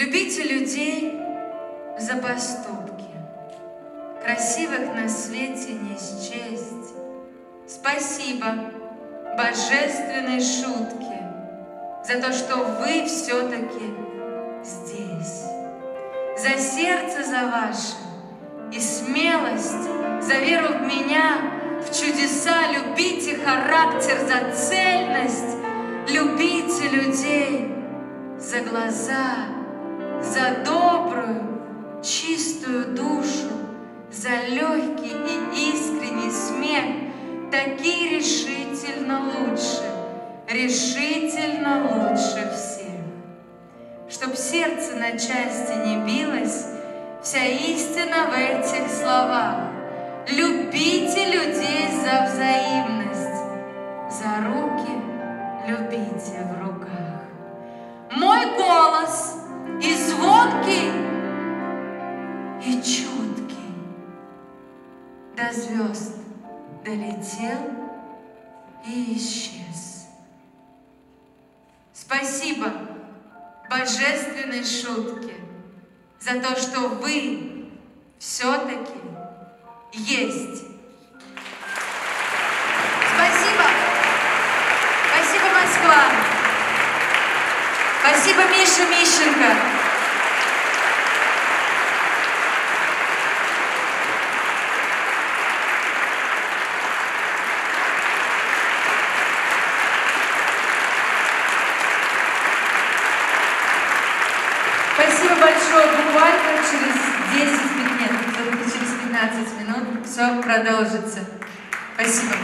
Любите людей за поступки. Красивых на свете не счесть. Спасибо божественной шутке за то, что вы все-таки здесь. За сердце за ваше и смелость, за веру в меня, в чудеса. Любите характер за цельность, любите людей за глаза, за добрую, чистую душу, за легкий и искренний смех, такие решительно лучше, решительно лучше всех. Чтоб сердце на части не билось, вся истина в этих словах. До звезд долетел и исчез. Спасибо божественной шутке за то, что вы все-таки есть. Спасибо. Спасибо, Москва. Спасибо, Миша Мищенко. Спасибо большое. Буквально через 10 минут, через 15 минут все продолжится. Спасибо.